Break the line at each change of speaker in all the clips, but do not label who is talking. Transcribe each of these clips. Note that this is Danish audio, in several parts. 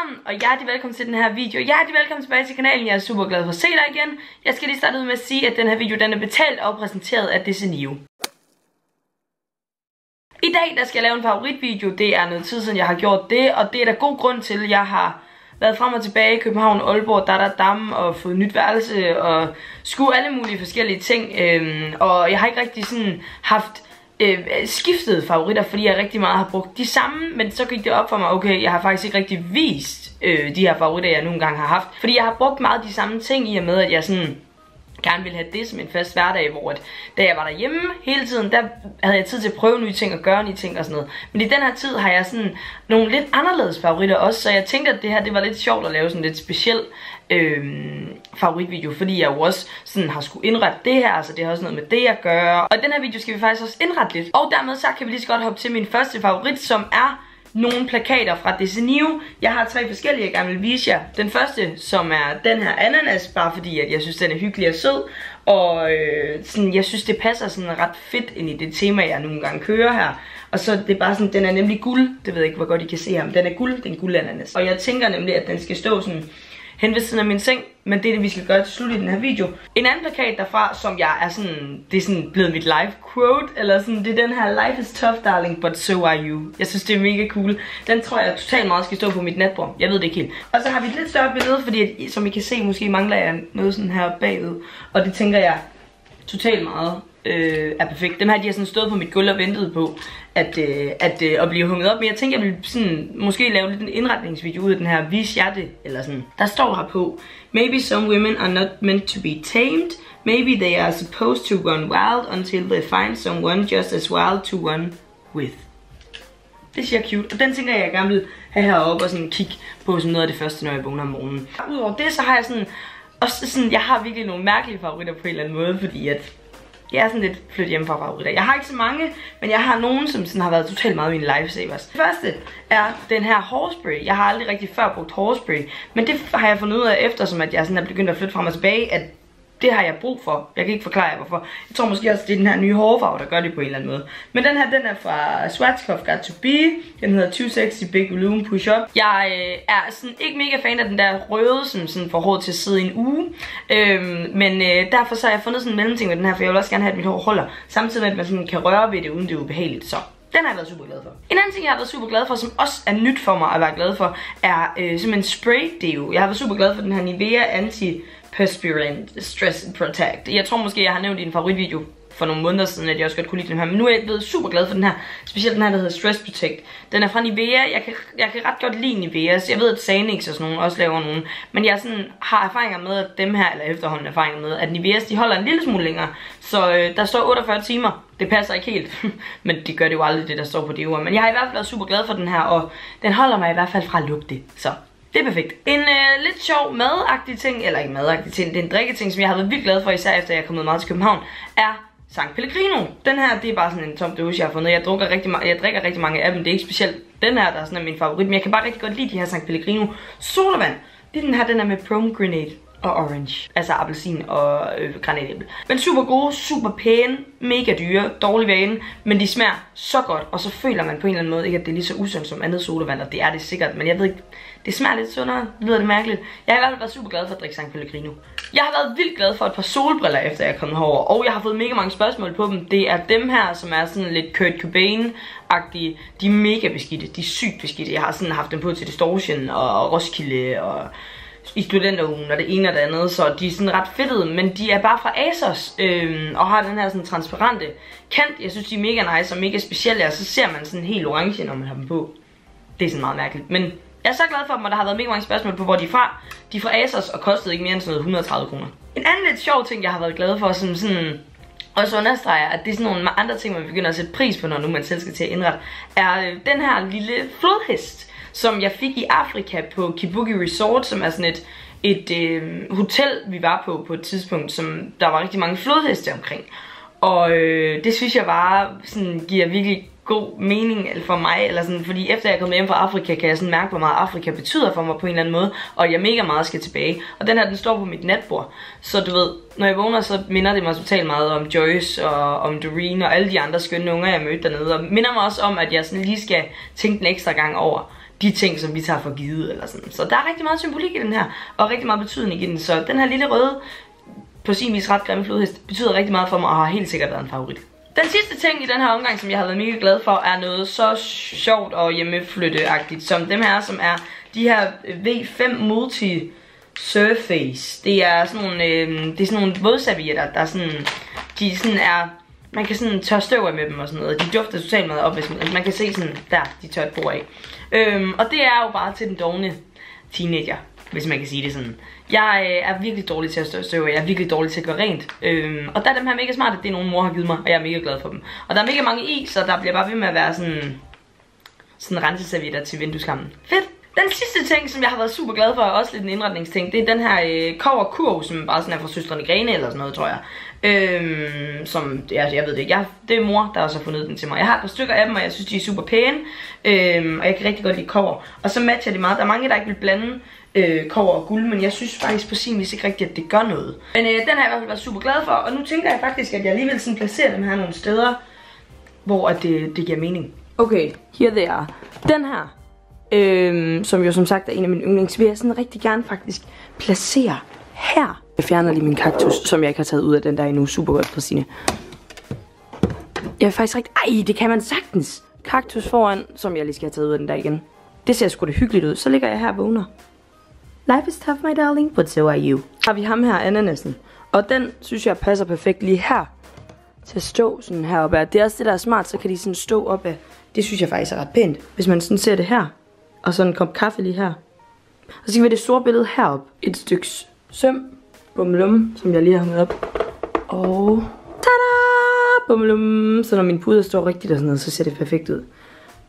sammen, og hjertelig velkommen til den her video. Hjertelig velkommen tilbage til kanalen. Jeg er super glad for at se dig igen. Jeg skal lige starte ud med at sige, at den her video den er betalt og præsenteret af Desenio. I dag der skal jeg lave en favoritvideo. Det er noget tid siden, jeg har gjort det, og det er der god grund til. Jeg har været frem og tilbage i København, Aalborg, der der dam og fået nyt værelse og skulle alle mulige forskellige ting. Øhm, og jeg har ikke rigtig sådan haft øh, skiftet favoritter, fordi jeg rigtig meget har brugt de samme, men så gik det op for mig, okay, jeg har faktisk ikke rigtig vist øh, de her favoritter, jeg nogle gange har haft, fordi jeg har brugt meget de samme ting i og med, at jeg sådan gerne ville have det som en fast hverdag, hvor at, da jeg var derhjemme hele tiden, der havde jeg tid til at prøve nye ting og gøre nye ting og sådan noget. Men i den her tid har jeg sådan nogle lidt anderledes favoritter også, så jeg tænkte, at det her det var lidt sjovt at lave sådan lidt speciel øh, favoritvideo, fordi jeg jo også sådan har skulle indrette det her, så det har også noget med det at gøre. Og i den her video skal vi faktisk også indrette lidt. Og dermed så kan vi lige så godt hoppe til min første favorit, som er nogle plakater fra Desenio. Jeg har tre forskellige, jeg gerne vil vise jer. Den første, som er den her ananas, bare fordi at jeg synes, den er hyggelig og sød. Og øh, sådan, jeg synes, det passer sådan ret fedt ind i det tema, jeg nogle gange kører her. Og så det er bare sådan, den er nemlig guld. Det ved jeg ikke, hvor godt I kan se ham. Den er guld, den er guldananas. Og jeg tænker nemlig, at den skal stå sådan hen ved siden af min seng, men det er det, vi skal gøre til slut i den her video. En anden plakat derfra, som jeg er sådan, det er sådan blevet mit life quote, eller sådan, det er den her, life is tough darling, but so are you. Jeg synes, det er mega cool. Den tror jeg totalt meget skal stå på mit natbord. Jeg ved det ikke helt. Og så har vi et lidt større billede, fordi at, som I kan se, måske mangler jeg noget sådan her bagved. Og det tænker jeg totalt meget øh, er perfekt. Dem her, de har sådan stået på mit gulv og ventet på at, øh, at, øh, at blive hunget op. Men jeg tænker, jeg vil sådan, måske lave lidt en indretningsvideo ud af den her vis jer det, eller sådan. Der står her på, Maybe some women are not meant to be tamed. Maybe they are supposed to run wild until they find someone just as wild to run with. Det siger cute, og den tænker jeg, jeg gerne vil have heroppe og sådan kigge på som noget af det første, når jeg vågner om morgenen. Udover det, så har jeg sådan, også sådan, jeg har virkelig nogle mærkelige favoritter på en eller anden måde, fordi at jeg er sådan lidt flyttet hjem fra favoritter. Jeg har ikke så mange, men jeg har nogen, som sådan har været totalt meget mine lifesavers. Det første er den her hårspray. Jeg har aldrig rigtig før brugt hårspray, men det har jeg fundet ud af, eftersom at jeg sådan er begyndt at flytte frem og tilbage, at det har jeg brug for. Jeg kan ikke forklare jer hvorfor. Jeg tror måske også, det er den her nye hårfarve, der gør det på en eller anden måde. Men den her, den er fra Schwarzkopf Got To Be. Den hedder 260 Big Volume Push Up. Jeg øh, er sådan ikke mega fan af den der røde, som sådan får håret til at sidde i en uge. Øhm, men øh, derfor så har jeg fundet sådan en mellemting med den her, for jeg vil også gerne have, at mit hår holder. Samtidig med, at man sådan kan røre ved det, uden det er ubehageligt. Så den har jeg været super glad for. En anden ting, jeg har været super glad for, som også er nyt for mig at være glad for, er øh, simpelthen spray deo. Jeg har været super glad for den her Nivea Anti Perspirant Stress Protect. Jeg tror måske, jeg har nævnt i en favoritvideo for nogle måneder siden, at jeg også godt kunne lide den her. Men nu er jeg blevet super glad for den her. Specielt den her, der hedder Stress Protect. Den er fra Nivea. Jeg kan, jeg kan ret godt lide Nivea. Så jeg ved, at Sanix og sådan nogle også laver nogen. Men jeg sådan, har erfaringer med, at dem her, eller efterhånden erfaringer med, at Nivea's de holder en lille smule længere. Så øh, der står 48 timer. Det passer ikke helt. men det gør det jo aldrig, det der står på det ord. Men jeg har i hvert fald været super glad for den her. Og den holder mig i hvert fald fra at lugte. Så det er perfekt. En øh, lidt sjov madagtig ting, eller ikke madagtig ting, det er en drikketing, som jeg har været vildt glad for, især efter jeg er kommet meget til København, er San Pellegrino. Den her, det er bare sådan en tom dåse, jeg har fundet. Jeg, drukker rigtig jeg drikker rigtig mange af dem. Det er ikke specielt den her, der er sådan er min favorit. Men jeg kan bare rigtig godt lide de her San Pellegrino sodavand. Det er den her, den er med pomegranate og orange. Altså appelsin og øh, granatæble. Men super gode, super pæne, mega dyre, dårlig vane, men de smager så godt, og så føler man på en eller anden måde ikke, at det er lige så usundt som andet sodavand, og det er det sikkert, men jeg ved ikke, det smager lidt sundere, lyder det mærkeligt. Jeg har i hvert fald været super glad for at drikke San Pellegrino. Jeg har været vildt glad for et par solbriller, efter jeg er kommet herover, og jeg har fået mega mange spørgsmål på dem. Det er dem her, som er sådan lidt Kurt Cobain-agtige. De er mega beskidte, de er sygt beskidte. Jeg har sådan haft dem på til Distortion og Roskilde og i studenterugen og det ene og det andet, så de er sådan ret fedtede, men de er bare fra Asos, øh, og har den her sådan transparente kant. Jeg synes, de er mega nice og mega specielle, og så ser man sådan helt orange, når man har dem på. Det er sådan meget mærkeligt, men jeg er så glad for dem, og der har været mega mange spørgsmål på, hvor de er fra. De er fra Asos og kostede ikke mere end sådan noget 130 kroner. En anden lidt sjov ting, jeg har været glad for, som sådan også understreger, at det er sådan nogle andre ting, man begynder at sætte pris på, når nu man selv skal til at indrette, er øh, den her lille flodhest som jeg fik i Afrika på Kibuki Resort, som er sådan et, et øh, hotel, vi var på på et tidspunkt, som der var rigtig mange flodheste omkring. Og øh, det synes jeg bare sådan, giver virkelig god mening for mig, eller sådan, fordi efter jeg er kommet hjem fra Afrika, kan jeg sådan mærke, hvor meget Afrika betyder for mig på en eller anden måde, og jeg mega meget skal tilbage. Og den her, den står på mit natbord, så du ved, når jeg vågner, så minder det mig totalt meget om Joyce og om Doreen og alle de andre skønne unger, jeg mødte dernede, og minder mig også om, at jeg sådan lige skal tænke den ekstra gang over, de ting, som vi tager for givet, eller sådan. Så der er rigtig meget symbolik i den her, og rigtig meget betydning i den. Så den her lille røde, på sin vis ret grimme flodhest, betyder rigtig meget for mig, og har helt sikkert været en favorit. Den sidste ting i den her omgang, som jeg har været mega glad for, er noget så sjovt og hjemmeflytteagtigt, som dem her, som er de her øh, V5 Multi Surface. Det er sådan nogle, øh, det er sådan nogle vådservietter, der er sådan, de sådan er, man kan sådan tørre støv af med dem og sådan noget. De dufter totalt meget op, hvis man, man kan se sådan, der, de tør et bord af. Øhm, og det er jo bare til den dogne teenager, hvis man kan sige det sådan. Jeg øh, er virkelig dårlig til at støve, jeg er virkelig dårlig til at gøre rent. Øhm, og der er dem her mega smarte, det er nogen mor har givet mig, og jeg er mega glad for dem. Og der er mega mange i, så der bliver bare ved med at være sådan, sådan renseservietter til vindueskammen. Fedt! Den sidste ting, som jeg har været super glad for, er også lidt en indretningsting, det er den her øh, cover kurv, som bare sådan er fra Søstrene Grene eller sådan noget, tror jeg. Øhm, som, ja, jeg ved det ikke, jeg, det er mor, der også har fundet den til mig. Jeg har et par stykker af dem, og jeg synes, de er super pæne, øhm, og jeg kan rigtig godt lide cover. Og så matcher de meget. Der er mange, der ikke vil blande øh, kover og guld, men jeg synes faktisk på sin vis ikke rigtigt, at det gør noget. Men øh, den har jeg i hvert fald været super glad for, og nu tænker jeg faktisk, at jeg alligevel sådan placerer dem her nogle steder, hvor at det, det giver mening. Okay, here they are. Den her, øh, som jo som sagt er en af mine yndlings, vil jeg sådan rigtig gerne faktisk placere her. Jeg fjerner lige min kaktus, som jeg ikke har taget ud af den der endnu. Super godt, Christine. Jeg er faktisk rigtig... Ej, det kan man sagtens. Kaktus foran, som jeg lige skal have taget ud af den der igen. Det ser sgu da hyggeligt ud. Så ligger jeg her og vågner. Life is tough, my darling, but so are you. Har vi ham her, ananasen. Og den synes jeg passer perfekt lige her. Til at stå sådan heroppe. Det er også det, der er smart, så kan de sådan stå op af. Det synes jeg faktisk er ret pænt. Hvis man sådan ser det her. Og sådan en kop kaffe lige her. Og så kan vi det store billede herop. Et stykke søm. Bumlum, som jeg lige har hængt op. Og tada! Bumlum. Så når min puder står rigtigt og sådan noget, så ser det perfekt ud.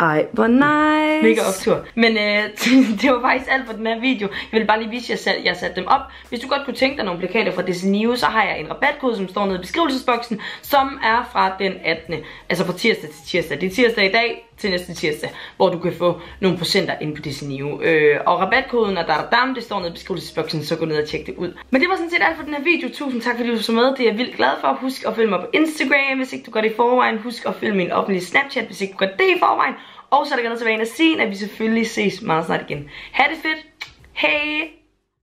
Ej, hvor nice. Mega optur. Men øh, det var faktisk alt for den her video. Jeg vil bare lige vise, at jeg satte dem op. Hvis du godt kunne tænke dig nogle plakater fra Disney så har jeg en rabatkode, som står nede i beskrivelsesboksen, som er fra den 18. Altså fra tirsdag til tirsdag. Det er tirsdag i dag til næste tirsdag, hvor du kan få nogle procenter ind på Disney øh, Og rabatkoden er dam, det står nede i beskrivelsesboksen, så gå ned og tjek det ud. Men det var sådan set alt for den her video. Tusind tak fordi du så med. Det er jeg vildt glad for. Husk at følge mig på Instagram, hvis ikke du gør det i forvejen. Husk at følge min offentlige Snapchat, hvis ikke du gør det i forvejen. Og så er der gerne tilbage at sige, at vi selvfølgelig ses meget snart igen. Ha' det fedt. Hej!